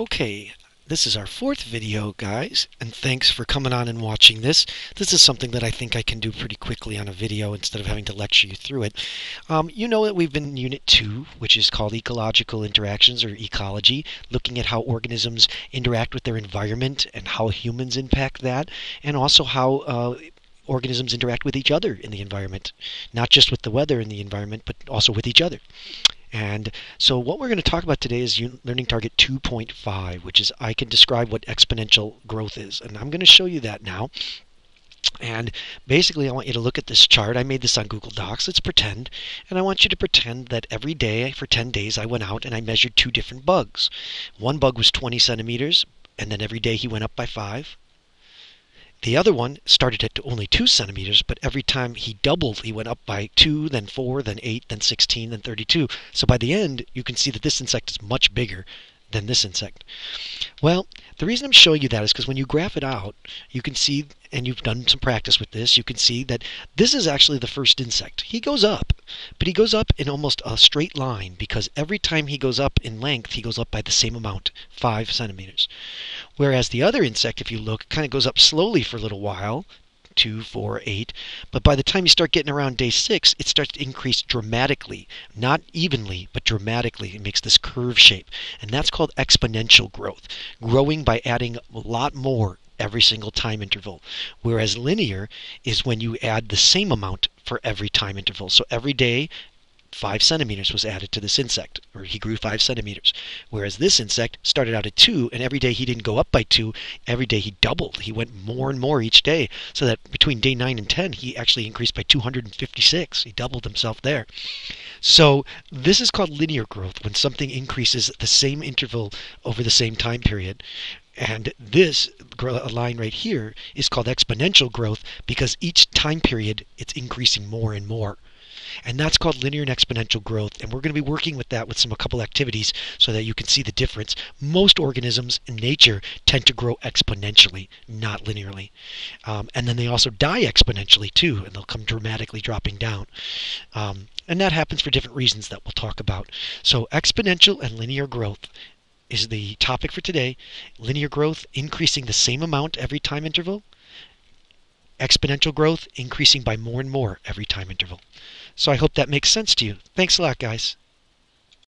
Okay, this is our fourth video, guys, and thanks for coming on and watching this. This is something that I think I can do pretty quickly on a video instead of having to lecture you through it. Um, you know that we've been in Unit 2, which is called Ecological Interactions or Ecology, looking at how organisms interact with their environment and how humans impact that, and also how uh, organisms interact with each other in the environment, not just with the weather in the environment, but also with each other. And so what we're going to talk about today is learning target 2.5, which is I can describe what exponential growth is. And I'm going to show you that now. And basically, I want you to look at this chart. I made this on Google Docs. Let's pretend. And I want you to pretend that every day for 10 days I went out and I measured two different bugs. One bug was 20 centimeters, and then every day he went up by 5. The other one started at only 2 centimeters, but every time he doubled, he went up by 2, then 4, then 8, then 16, then 32. So by the end, you can see that this insect is much bigger than this insect. Well, the reason I'm showing you that is because when you graph it out, you can see, and you've done some practice with this, you can see that this is actually the first insect. He goes up, but he goes up in almost a straight line because every time he goes up in length, he goes up by the same amount, 5 centimeters. Whereas the other insect, if you look, kind of goes up slowly for a little while, two, four, eight. But by the time you start getting around day six, it starts to increase dramatically. Not evenly, but dramatically. It makes this curve shape. And that's called exponential growth. Growing by adding a lot more every single time interval. Whereas linear is when you add the same amount for every time interval. So every day five centimeters was added to this insect, or he grew five centimeters. Whereas this insect started out at two, and every day he didn't go up by two, every day he doubled. He went more and more each day, so that between day nine and 10, he actually increased by 256. He doubled himself there. So this is called linear growth, when something increases at the same interval over the same time period. And this line right here is called exponential growth because each time period it's increasing more and more. And that's called linear and exponential growth. And we're going to be working with that with some a couple activities so that you can see the difference. Most organisms in nature tend to grow exponentially, not linearly. Um, and then they also die exponentially too, and they'll come dramatically dropping down. Um, and that happens for different reasons that we'll talk about. So exponential and linear growth is the topic for today. Linear growth increasing the same amount every time interval exponential growth increasing by more and more every time interval. So I hope that makes sense to you. Thanks a lot, guys.